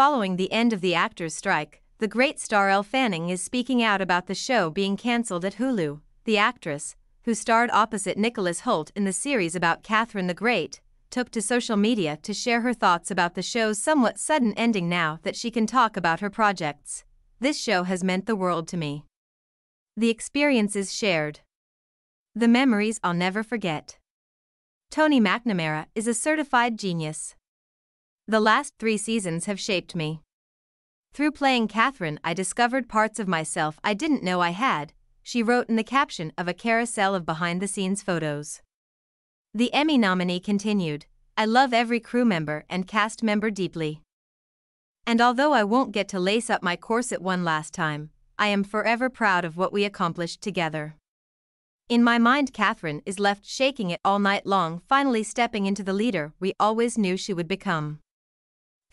following the end of the actors' strike, the great star Elle Fanning is speaking out about the show being cancelled at Hulu. The actress, who starred opposite Nicholas Hoult in the series about Catherine the Great, took to social media to share her thoughts about the show's somewhat sudden ending now that she can talk about her projects. This show has meant the world to me. The experiences shared. The memories I'll never forget. Tony McNamara is a certified genius. The last three seasons have shaped me. Through playing Catherine, I discovered parts of myself I didn't know I had, she wrote in the caption of a carousel of behind the scenes photos. The Emmy nominee continued I love every crew member and cast member deeply. And although I won't get to lace up my corset one last time, I am forever proud of what we accomplished together. In my mind, Catherine is left shaking it all night long, finally stepping into the leader we always knew she would become.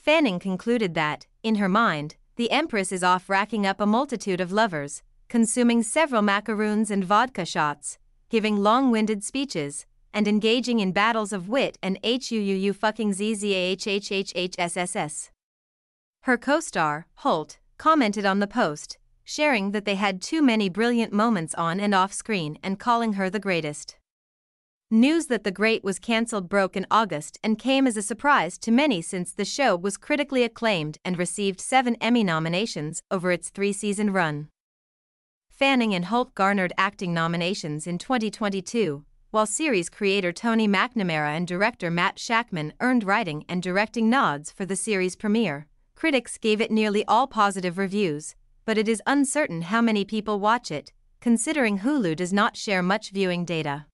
Fanning concluded that, in her mind, the Empress is off racking up a multitude of lovers, consuming several macaroons and vodka shots, giving long winded speeches, and engaging in battles of wit and HUUU fucking ZZAHHHHSSS. Her co star, Hoult, commented on the post, sharing that they had too many brilliant moments on and off screen and calling her the greatest. News that The Great was cancelled broke in August and came as a surprise to many since the show was critically acclaimed and received seven Emmy nominations over its three season run. Fanning and Hoult garnered acting nominations in 2022, while series creator Tony McNamara and director Matt Shakman earned writing and directing nods for the series premiere. Critics gave it nearly all positive reviews, but it is uncertain how many people watch it, considering Hulu does not share much viewing data.